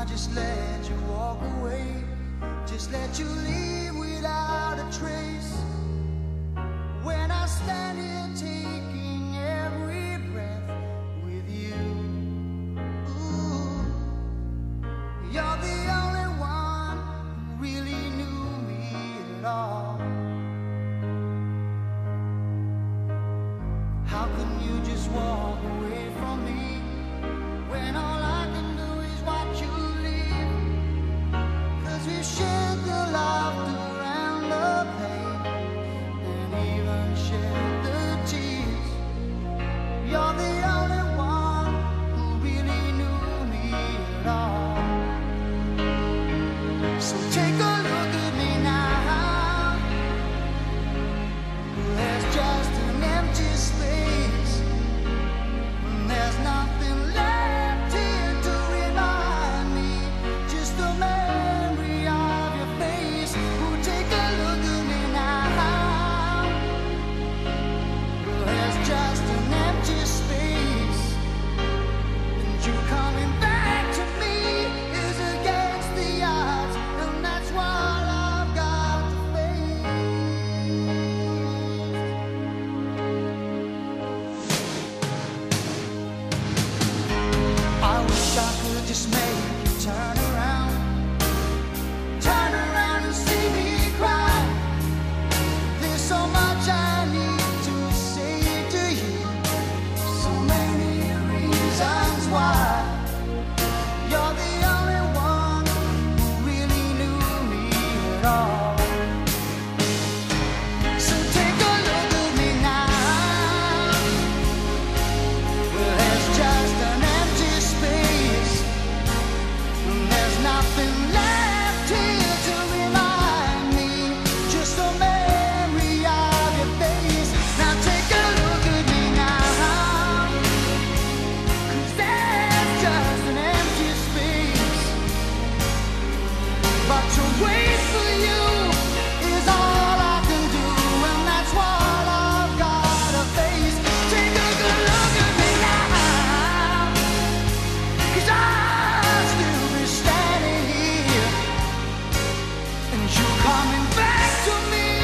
I just let you walk away, just let you leave without a trace. When I stand here taking every breath with you, ooh, you're the only one who really knew me at all. nothing left. you coming back to me?